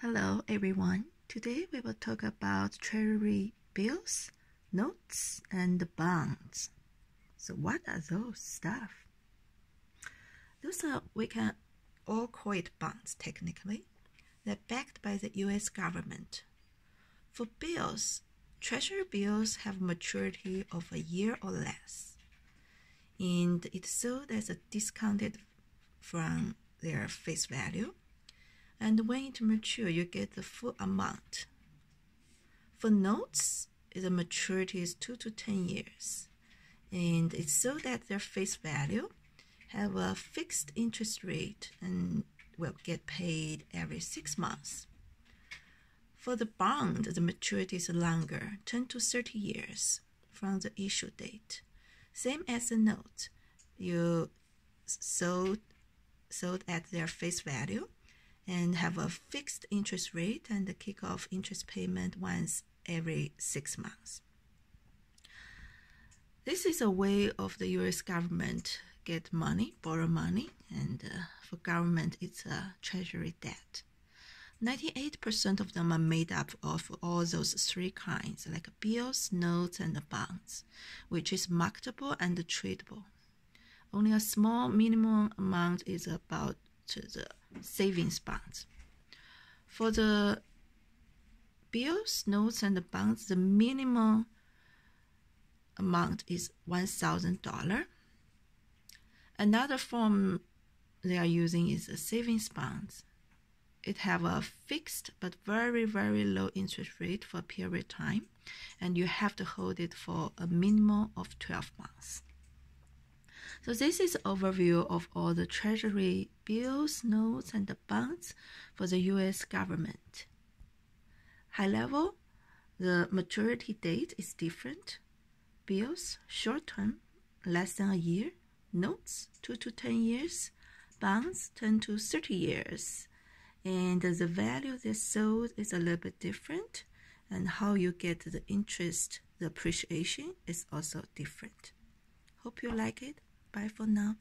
Hello everyone. Today we will talk about treasury bills, notes, and bonds. So what are those stuff? Those are we can all call it bonds technically. They're backed by the US government. For bills, treasury bills have maturity of a year or less. And it's sold as a discounted from their face value and when it matures, you get the full amount. For notes, the maturity is 2 to 10 years, and it's so that their face value have a fixed interest rate and will get paid every six months. For the bond, the maturity is longer, 10 to 30 years from the issue date. Same as the note, you sold, sold at their face value and have a fixed interest rate and the kick-off interest payment once every six months. This is a way of the U.S. government get money, borrow money, and uh, for government it's a treasury debt. 98% of them are made up of all those three kinds, like bills, notes, and bonds, which is marketable and tradable. Only a small minimum amount is about the savings bonds. For the bills, notes, and bonds, the minimum amount is $1,000. Another form they are using is a savings bonds. It have a fixed but very very low interest rate for a period of time, and you have to hold it for a minimum of 12 months. So this is overview of all the treasury bills, notes, and bonds for the US government. High level, the maturity date is different. Bills, short term, less than a year. Notes, 2 to 10 years. Bonds, 10 to 30 years. And the value they sold is a little bit different. And how you get the interest, the appreciation is also different. Hope you like it. Bye for now.